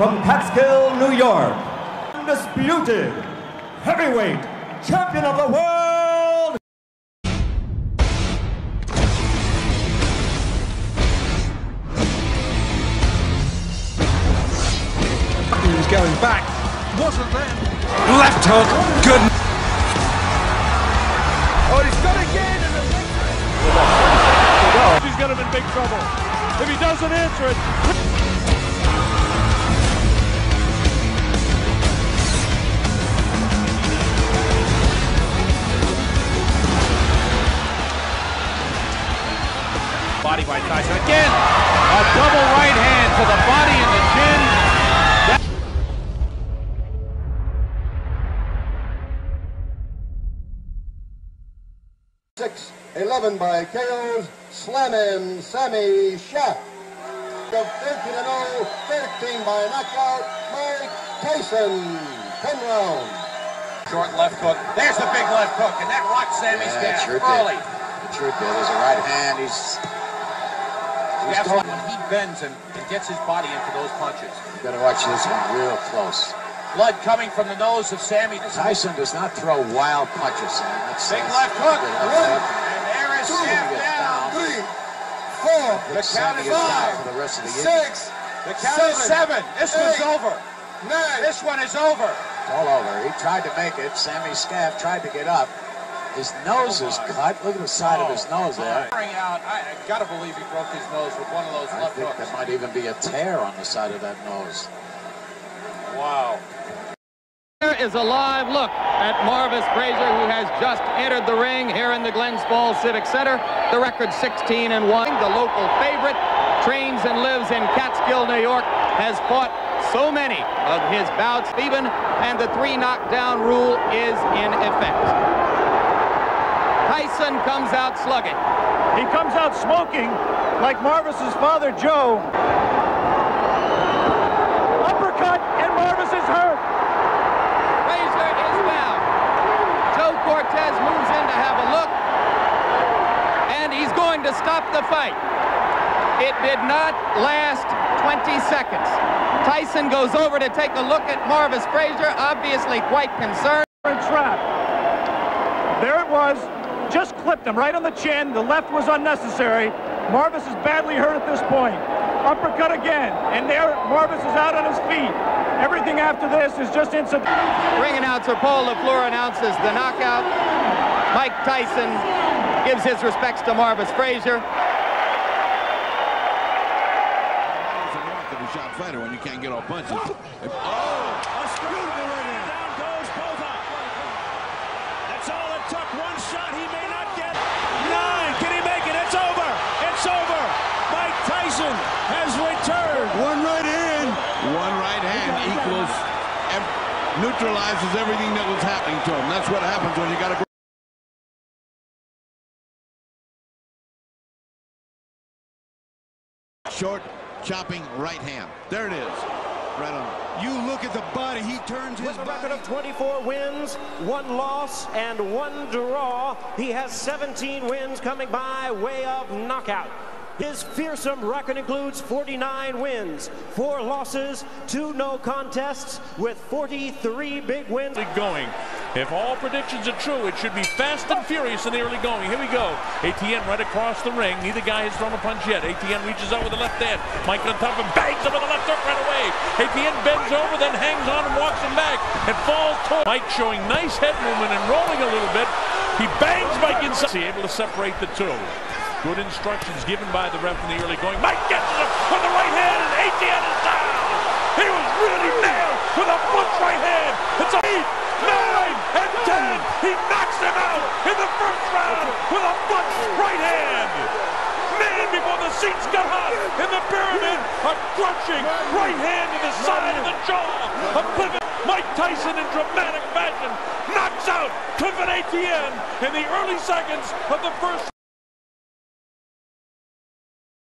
from Catskill, New York, undisputed heavyweight champion of the world. He was going back. Wasn't there? Left hook. Good. Oh, he's got again in the He's got him in big trouble. If he doesn't answer it. Body by again. A double right hand to the body and the chin. Six, 11 by KO's Slammin' Sammy Scaff. Of 13 and 0, 13 by knockout, Mike Tyson. 10 rounds. Short left hook. There's the big left hook, and that rocked Sammy's Yeah, yeah, sure early. did. It sure did. There's a right hand. He's, he's That's going. when he bends and, and gets his body into those punches. You got to watch this one real close. Blood coming from the nose of Sammy. Tyson does not throw wild punches. Sam. That's, Big that's left hook. good left hook. And there is Two. Sam down. down. Three, four, The count is is five. for the rest of the year. six, The count is seven. This one's over. nine. This one is over. It's all over. He tried to make it. Sammy Scaff tried to get up. His nose is cut. Look at the side of his nose there. Firing out. I, I gotta believe he broke his nose with one of those I left think hooks. there might even be a tear on the side of that nose. Wow. Here is a live look at Marvis Frazier, who has just entered the ring here in the Glens Falls Civic Center. The record 16 and 1. The local favorite trains and lives in Catskill, New York, has fought so many of his bouts, even, and the three knockdown rule is in effect. Tyson comes out slugging. He comes out smoking like Marvis's father, Joe. Uppercut, and Marvis is hurt. Frazier is down. Joe Cortez moves in to have a look. And he's going to stop the fight. It did not last 20 seconds. Tyson goes over to take a look at Marvis Frazier, obviously quite concerned. trap. There it was. Just clipped him right on the chin. The left was unnecessary. Marvis is badly hurt at this point. Uppercut again. And there, Marvis is out on his feet. Everything after this is just instant. Ring announcer Paul LaFleur announces the knockout. Mike Tyson gives his respects to Marvis Frazier. of a shot fighter when you can't get off punches. If- Down oh, goes Botha. That's all it took. One shot he may not get. Nine. Can he make it? It's over. It's over. Mike Tyson has returned. one right hand, one right hand equals ev- neutralizes everything that was happening to him. That's what happens when you got a short chopping right hand. There it is. Right on. You look at the body. He turns his With a body. record of 24 wins, one loss, and one draw, he has 17 wins coming by way of knockout. His fearsome record includes 49 wins, four losses, two no contests, with 43 big wins. Going. If all predictions are true, it should be fast and furious in the early going. Here we go. Etienne right across the ring. Neither guy has thrown a punch yet. Etienne reaches out with the left hand. Mike on top and bangs him with the left hook right away. Etienne bends over, then hangs on and walks him back and falls toward. Mike showing nice head movement and rolling a little bit. He bangs Mike inside. Able to separate the two. Good instructions given by the ref in the early going. Mike gets him with the right hand and Etienne is down. He was really nailed with a butch right hand. It's a and ten. He knocks him out in the first round with a butch right hand. Man, before the seats got hot in the pyramid, a crunching right hand to the side of the jaw. A pivot. Mike Tyson in dramatic fashion knocks out Clifford Etienne in the early seconds of the first.